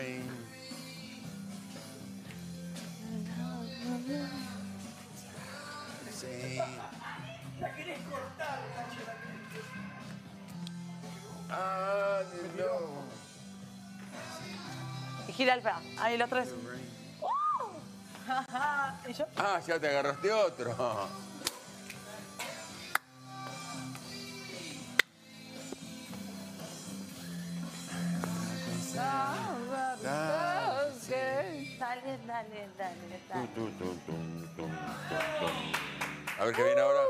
rain. Gira el. Ahí los tres. Ah, ya te agarraste otro. Dale, dale, dale, dale. A ver qué viene ahora.